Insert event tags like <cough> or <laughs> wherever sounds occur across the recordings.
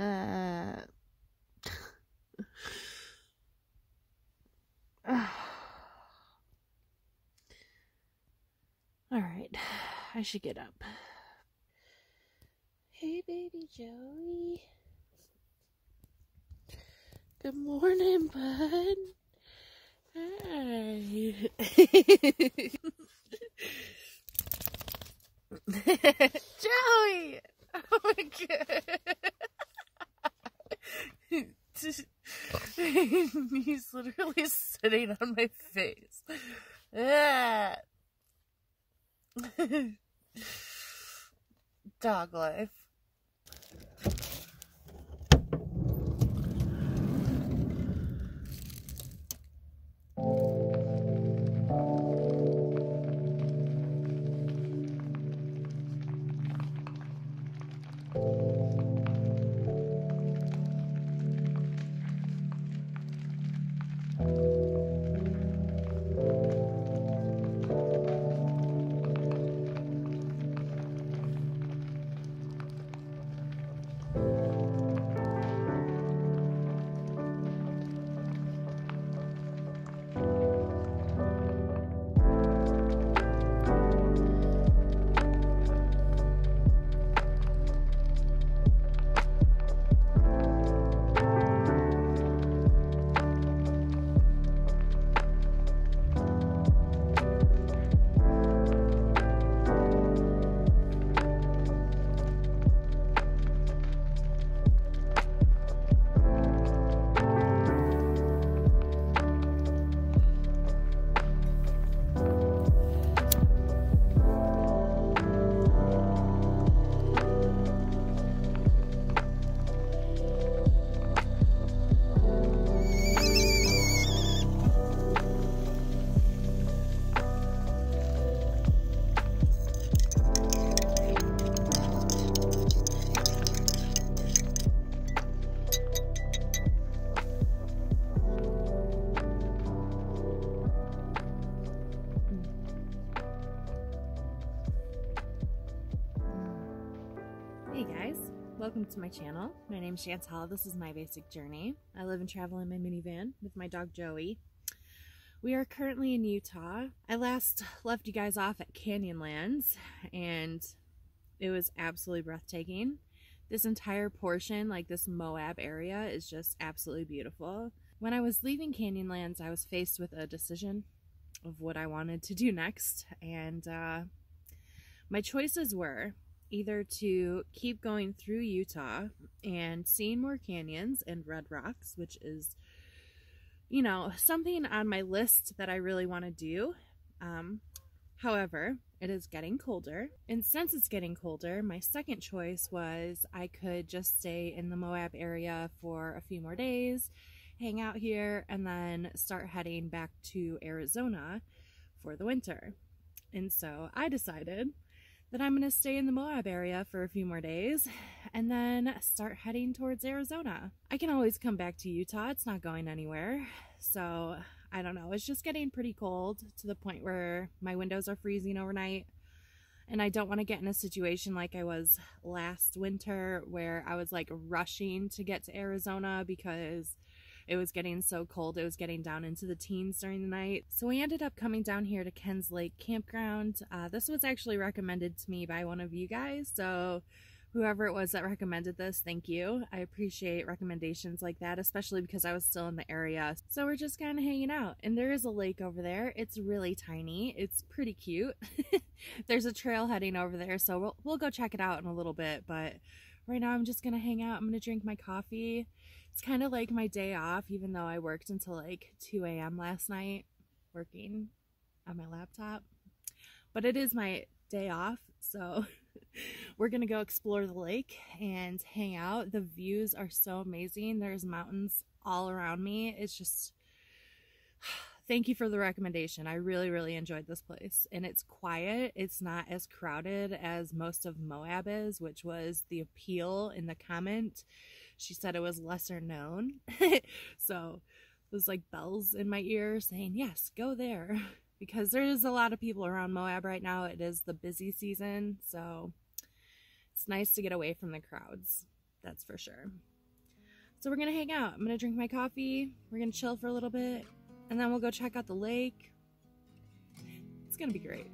Uh, <sighs> all right, I should get up. Hey, baby Joey. Good morning, bud. Hi. <laughs> Joey! Oh my god. <laughs> He's literally sitting on my face. <laughs> Dog life. Welcome to my channel. My name is Chantal. This is my basic journey. I live and travel in my minivan with my dog Joey. We are currently in Utah. I last left you guys off at Canyonlands and it was absolutely breathtaking. This entire portion, like this Moab area, is just absolutely beautiful. When I was leaving Canyonlands, I was faced with a decision of what I wanted to do next, and uh, my choices were either to keep going through Utah and seeing more canyons and red rocks, which is, you know, something on my list that I really want to do. Um, however, it is getting colder, and since it's getting colder, my second choice was I could just stay in the Moab area for a few more days, hang out here, and then start heading back to Arizona for the winter. And so I decided that I'm going to stay in the Moab area for a few more days and then start heading towards Arizona. I can always come back to Utah, it's not going anywhere. So I don't know, it's just getting pretty cold to the point where my windows are freezing overnight. And I don't want to get in a situation like I was last winter where I was like rushing to get to Arizona because it was getting so cold it was getting down into the teens during the night. So we ended up coming down here to Ken's Lake campground. Uh, this was actually recommended to me by one of you guys so whoever it was that recommended this thank you. I appreciate recommendations like that especially because I was still in the area. So we're just kind of hanging out and there is a lake over there. It's really tiny. It's pretty cute. <laughs> There's a trail heading over there so we'll, we'll go check it out in a little bit but right now I'm just gonna hang out. I'm gonna drink my coffee it's kind of like my day off, even though I worked until like 2 a.m. last night working on my laptop. But it is my day off, so <laughs> we're gonna go explore the lake and hang out. The views are so amazing. There's mountains all around me. It's just <sighs> thank you for the recommendation. I really, really enjoyed this place. And it's quiet. It's not as crowded as most of Moab is, which was the appeal in the comment she said it was lesser known. <laughs> so it was like bells in my ear saying, yes, go there. <laughs> Because there is a lot of people around Moab right now. It is the busy season. So it's nice to get away from the crowds. That's for sure. So we're going to hang out. I'm going to drink my coffee. We're going to chill for a little bit. And then we'll go check out the lake. It's going to be great.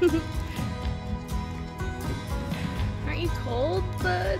<laughs> Aren't you cold, bud?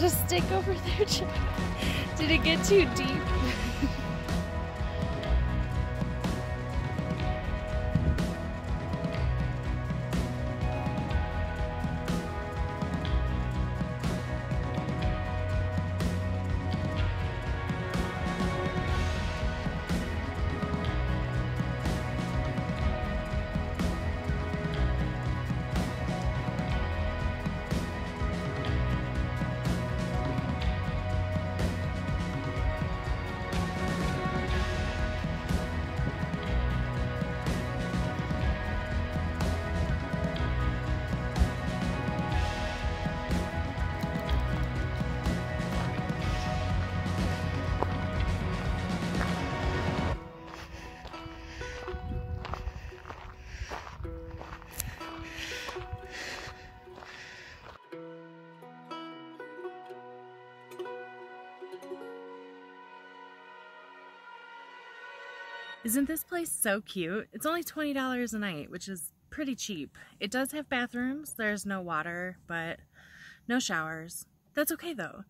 that a stick over there, Jack? Did it get too deep? Isn't this place so cute? It's only $20 a night, which is pretty cheap. It does have bathrooms. There's no water, but no showers. That's okay though.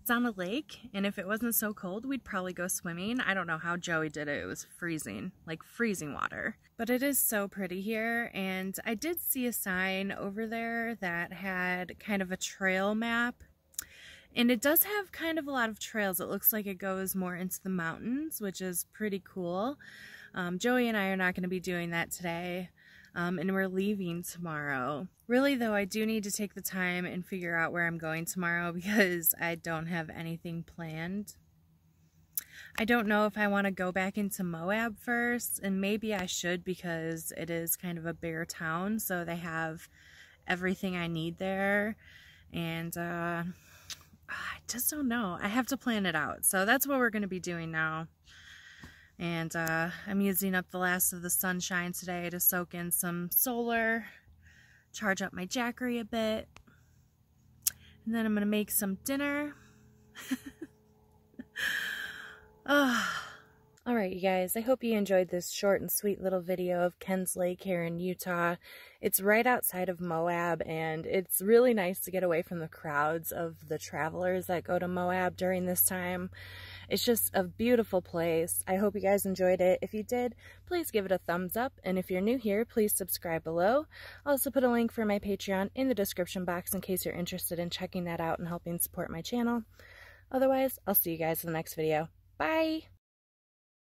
It's on a lake, and if it wasn't so cold, we'd probably go swimming. I don't know how Joey did it. It was freezing, like freezing water. But it is so pretty here, and I did see a sign over there that had kind of a trail map and it does have kind of a lot of trails. It looks like it goes more into the mountains, which is pretty cool. Um, Joey and I are not going to be doing that today um, and we're leaving tomorrow. Really though, I do need to take the time and figure out where I'm going tomorrow <laughs> because I don't have anything planned. I don't know if I want to go back into Moab first, and maybe I should because it is kind of a bare town, so they have everything I need there, and uh, I just don't know. I have to plan it out, so that's what we're going to be doing now. And uh, I'm using up the last of the sunshine today to soak in some solar, charge up my Jackery a bit. And then I'm going to make some dinner. <laughs> oh. Alright you guys, I hope you enjoyed this short and sweet little video of Ken's Lake here in Utah. It's right outside of Moab and it's really nice to get away from the crowds of the travelers that go to Moab during this time. It's just a beautiful place. I hope you guys enjoyed it. If you did, please give it a thumbs up. And if you're new here, please subscribe below. I'll also put a link for my Patreon in the description box in case you're interested in checking that out and helping support my channel. Otherwise, I'll see you guys in the next video. Bye!